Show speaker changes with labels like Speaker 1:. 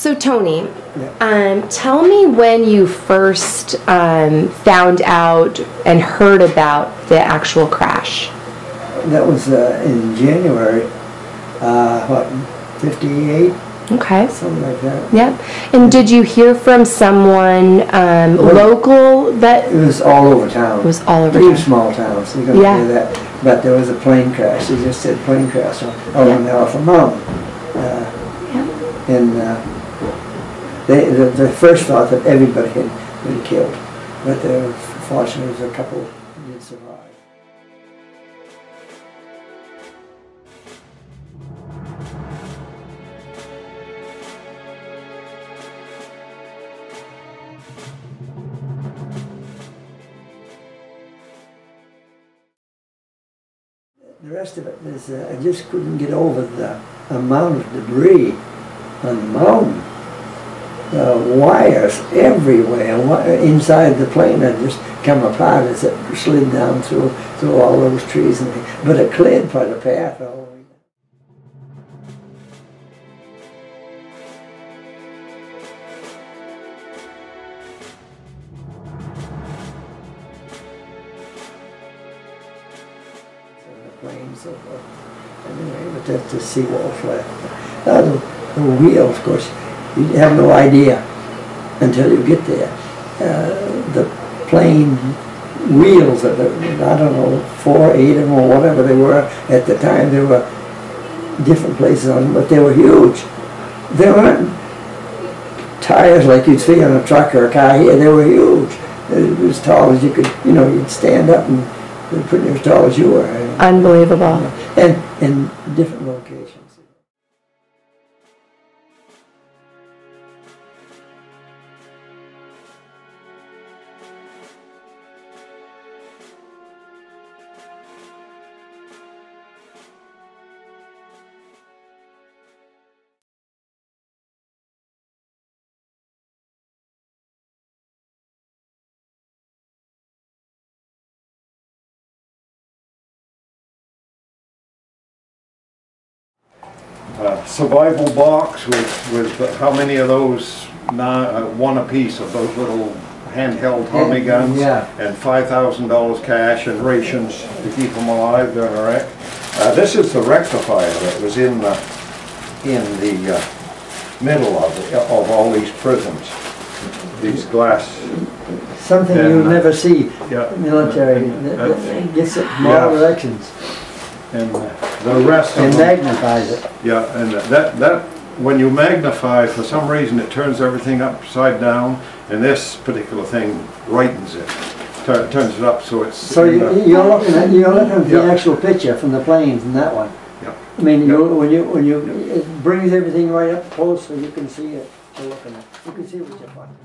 Speaker 1: So Tony,
Speaker 2: Yeah.
Speaker 1: um, tell me when you first um, found out and heard about the actual crash.
Speaker 2: That was uh, in January, uh, what, 58,
Speaker 1: Okay.
Speaker 2: something like that.
Speaker 1: Yep. And did you hear from someone um,
Speaker 2: Well-
Speaker 1: local that
Speaker 2: It was all over town.
Speaker 1: It was all over
Speaker 2: Three
Speaker 1: town.
Speaker 2: small towns, you're gonna
Speaker 1: Yeah.
Speaker 2: hear that. But there was a plane crash, they just said plane crash on, over on Elephant Mountain. Uh,
Speaker 1: Yeah.
Speaker 2: And uh, they, the, the first thought that everybody had been killed, but there, fortunately, there was a couple who did survive. The rest of it is, uh, I just couldn't get over the amount of debris on the mountain. The wires everywhere, inside the plane had just come apart as it slid down through, through all those trees and. But it cleared for the path the the planes forth. Anyway, but that's what was left. Now, the, the wheels, of course, you have no idea until you get there. Uh, the plane wheels, of the, I don't know, four, eight of them or whatever they were at the time, there were different places on them, but they were huge. They weren't tires like you'd see on a truck or a car here, they were huge. They were as tall as you could, you know, you'd stand up and they're pretty as tall as you were.
Speaker 1: unbelievable?
Speaker 2: And in different locations.
Speaker 3: Uh, survival box with, with how many of those, nine, uh, one apiece of those little handheld Tommy guns?
Speaker 2: Yeah.
Speaker 3: And five thousand dollars cash and rations to keep them alive during a wreck. Uh, this is the rectifier that was in the, in the, uh, middle of, the- of all these prisons. These glass,
Speaker 2: Something
Speaker 3: And,
Speaker 2: you'll
Speaker 3: uh,
Speaker 2: never see,
Speaker 3: yeah.
Speaker 2: military,
Speaker 3: That's-
Speaker 2: gets all
Speaker 3: Yeah.
Speaker 2: directions
Speaker 3: And the rest of
Speaker 2: and
Speaker 3: them.
Speaker 2: magnifies it.
Speaker 3: Yeah, and that, that, when you magnify, for some reason, it turns everything upside down, and this particular thing rightens it. Tur- Turns it up so it's.
Speaker 2: So
Speaker 3: in
Speaker 2: you-
Speaker 3: the-
Speaker 2: you're looking at, you're looking at the
Speaker 3: Yeah.
Speaker 2: actual picture from the planes in that one.
Speaker 3: Yeah.
Speaker 2: I mean, you, when you, when you, it brings everything right up close so you can see it, you're looking at, you can see what you're finding.